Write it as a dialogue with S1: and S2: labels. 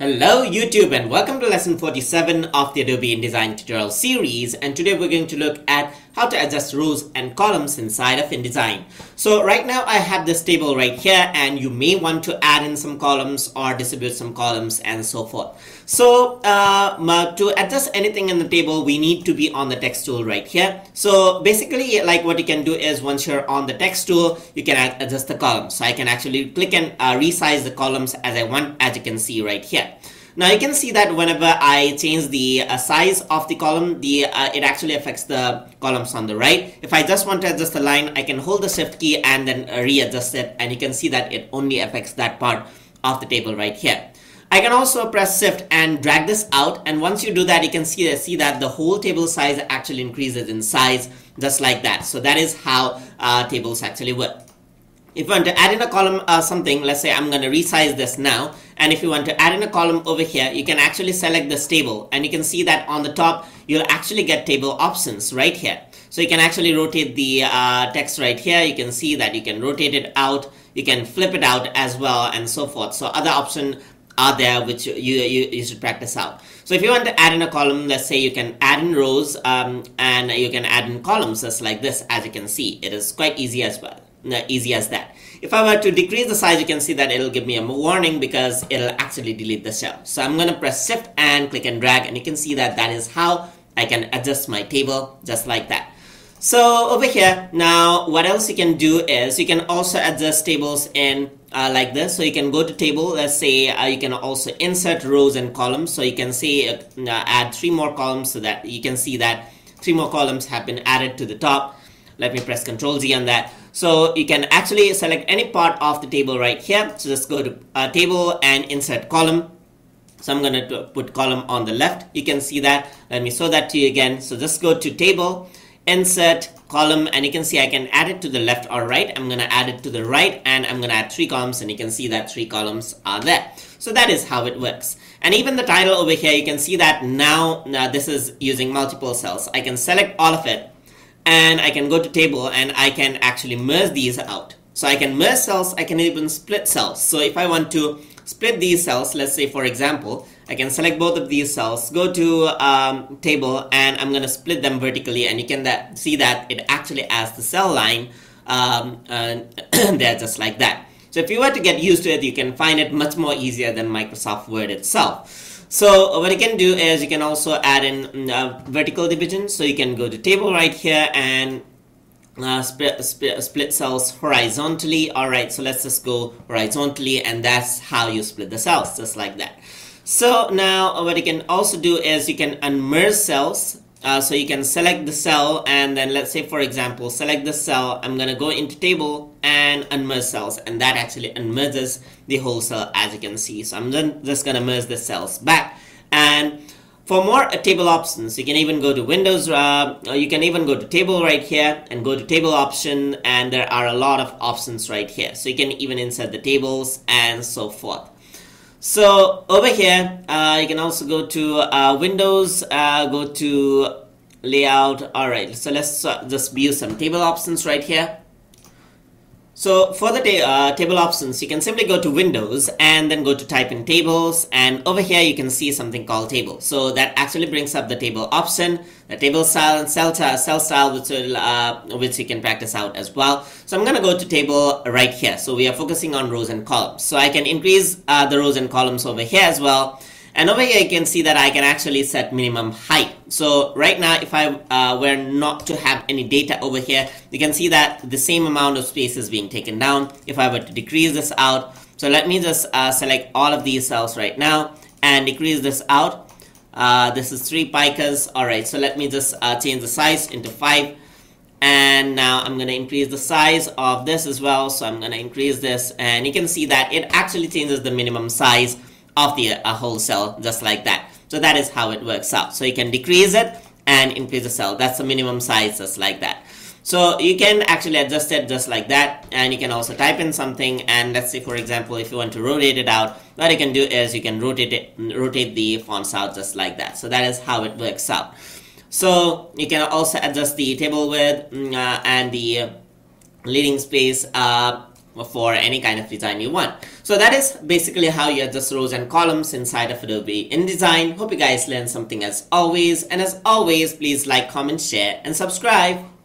S1: Hello YouTube and welcome to lesson 47 of the Adobe InDesign tutorial series. And today we're going to look at how to adjust rows and columns inside of InDesign. So right now I have this table right here and you may want to add in some columns or distribute some columns and so forth. So uh, to adjust anything in the table we need to be on the text tool right here. So basically like what you can do is once you're on the text tool you can adjust the columns. So I can actually click and uh, resize the columns as I want as you can see right here. Now you can see that whenever I change the uh, size of the column, the uh, it actually affects the columns on the right. If I just want to adjust the line, I can hold the shift key and then uh, readjust it and you can see that it only affects that part of the table right here. I can also press shift and drag this out and once you do that you can see, see that the whole table size actually increases in size just like that. So that is how uh, tables actually work if I want to add in a column uh, something, let's say I'm going to resize this now. And if you want to add in a column over here, you can actually select this table. And you can see that on the top, you'll actually get table options right here. So you can actually rotate the uh, text right here. You can see that you can rotate it out. You can flip it out as well and so forth. So other options are there which you, you, you should practice out. So if you want to add in a column, let's say you can add in rows um, and you can add in columns just like this as you can see. It is quite easy as well easy as that. If I were to decrease the size, you can see that it'll give me a warning because it'll actually delete the cell. So I'm going to press shift and click and drag and you can see that that is how I can adjust my table just like that. So over here, now what else you can do is you can also adjust tables in uh, like this. So you can go to table, let's say uh, you can also insert rows and columns. So you can say uh, add three more columns so that you can see that three more columns have been added to the top. Let me press Control Z on that. So you can actually select any part of the table right here. So just go to uh, table and insert column. So I'm going to put column on the left. You can see that. Let me show that to you again. So just go to table, insert column, and you can see I can add it to the left or right. I'm going to add it to the right, and I'm going to add three columns, and you can see that three columns are there. So that is how it works. And even the title over here, you can see that now, now this is using multiple cells. I can select all of it and I can go to table and I can actually merge these out. So I can merge cells, I can even split cells. So if I want to split these cells, let's say for example, I can select both of these cells, go to um, table and I'm going to split them vertically and you can that, see that it actually adds the cell line um, there just like that. So if you were to get used to it, you can find it much more easier than Microsoft Word itself. So what you can do is you can also add in mm, uh, vertical division. So you can go to table right here and uh, split, split, split cells horizontally. All right, so let's just go horizontally and that's how you split the cells, just like that. So now what you can also do is you can unmerge cells uh, so you can select the cell and then let's say for example select the cell. I'm gonna go into table and unmerge cells. And that actually unmerges the whole cell as you can see. So I'm then just gonna merge the cells back. And for more uh, table options you can even go to Windows uh, you can even go to table right here and go to table option. And there are a lot of options right here. So you can even insert the tables and so forth so over here, uh, you can also go to uh, Windows, uh, go to layout. All right, so let's uh, just view some table options right here. So for the ta uh, table options, you can simply go to Windows and then go to type in tables and over here you can see something called table. So that actually brings up the table option, the table style and cell, cell style which, will, uh, which you can practice out as well. So I'm going to go to table right here. So we are focusing on rows and columns. So I can increase uh, the rows and columns over here as well. And over here you can see that I can actually set minimum height. So right now if I uh, were not to have any data over here, you can see that the same amount of space is being taken down. If I were to decrease this out, so let me just uh, select all of these cells right now and decrease this out. Uh, this is 3 picas. Alright, so let me just uh, change the size into 5 and now I'm going to increase the size of this as well so I'm going to increase this and you can see that it actually changes the minimum size of the a whole cell just like that. So that is how it works out. So you can decrease it and increase the cell. That's the minimum size just like that. So you can actually adjust it just like that and you can also type in something and let's say for example if you want to rotate it out what you can do is you can rotate it rotate the fonts out just like that. So that is how it works out. So you can also adjust the table width mm, uh, and the leading space uh, for any kind of design you want. So that is basically how you adjust rows and columns inside of Adobe InDesign. Hope you guys learned something as always. And as always, please like, comment, share, and subscribe.